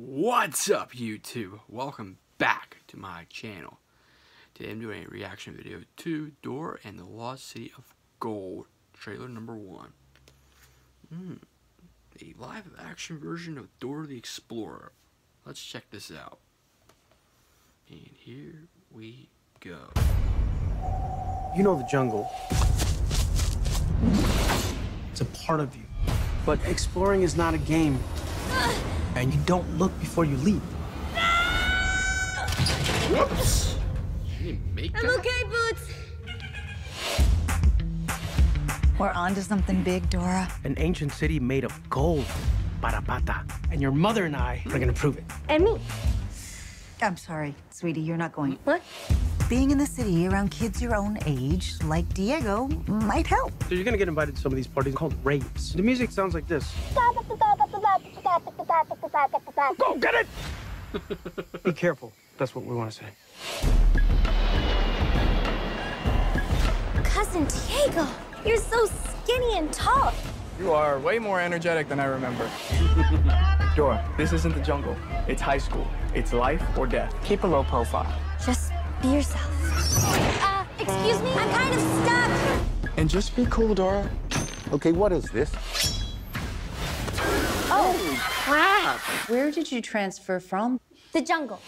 What's up YouTube? Welcome back to my channel. Today I'm doing a reaction video to Dora and the Lost City of Gold, trailer number one. Mm, a live action version of Dora the Explorer. Let's check this out. And here we go. You know the jungle. It's a part of you. But exploring is not a game. And you don't look before you leap. Whoops! You didn't make I'm that? okay, Boots. We're on to something big, Dora. An ancient city made of gold. Parapata. And your mother and I are gonna prove it. And me. I'm sorry, sweetie, you're not going. What? Being in the city around kids your own age, like Diego, might help. So you're gonna get invited to some of these parties called raves. The music sounds like this. Go get it! Be careful. That's what we want to say. Cousin Diego, you're so skinny and tall. You are way more energetic than I remember. Dora, this isn't the jungle. It's high school. It's life or death. Keep a low profile. Just be yourself. Uh, excuse me? I'm kind of stuck. And just be cool, Dora. Okay, what is this? Where did you transfer from? The jungle.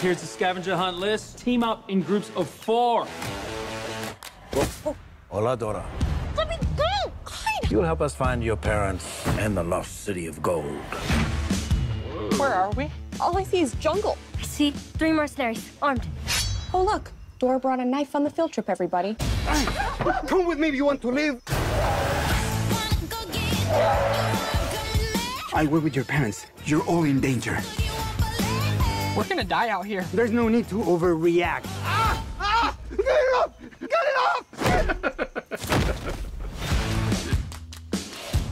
Here's the scavenger hunt list. Team up in groups of four. Oh. Hola, Dora. Let me go! Clyde! You'll help us find your parents and the lost city of gold. Where are we? All I see is jungle. I see three mercenaries, armed. Oh, look. Dora brought a knife on the field trip, everybody. Come with me if you want to live. I were with your parents. You're all in danger. We're gonna die out here. There's no need to overreact.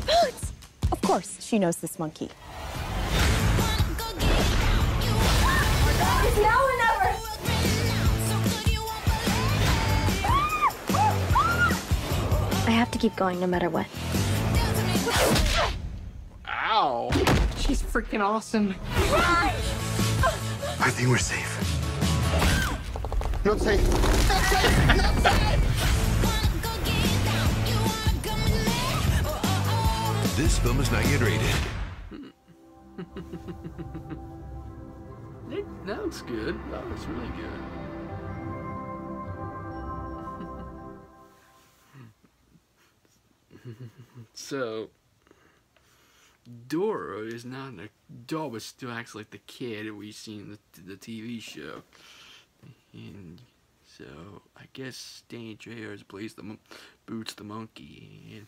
Boots! Of course, she knows this monkey. It's now or never! I have to keep going no matter what. Ow! She's freaking awesome. I think we're safe. Not safe. This film is not yet rated. That, that looks good. That looks really good. so, Dora is not a doll, but still acts like the kid we've seen in the, the TV show. And so, I guess Danny Trejo plays the Boots the monkey. And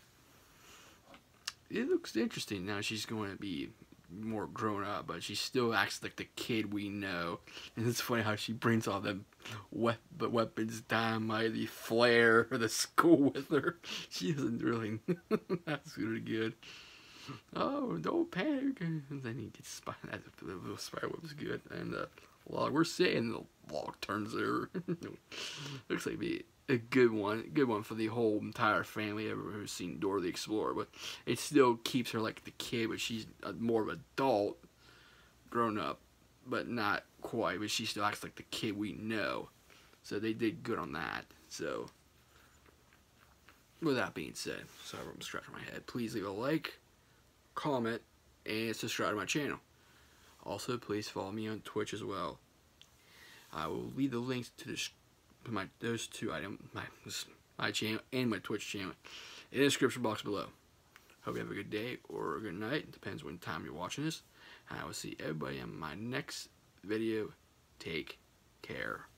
it looks interesting. Now she's going to be more grown up, but she still acts like the kid we know. And it's funny how she brings all the we- weapons, dynamite, the flare, or the school with her. She doesn't really. That's really good. Oh, don't panic! And then he gets. That the spider web was good, and uh, log. We're saying the log turns there. Looks like be a good one, good one for the whole entire family ever who's seen Dora the Explorer. But it still keeps her like the kid, but she's a, more of an adult, grown up, but not quite. But she still acts like the kid we know. So they did good on that. So. With that being said, sorry I'm scratching my head. Please leave a like, comment, and subscribe to my channel. Also, please follow me on Twitch as well. I will leave the links to this, to my those two items, my my channel and my Twitch channel, in the description box below. Hope you have a good day or a good night. Depends when time you're watching this. I will see everybody in my next video. Take care.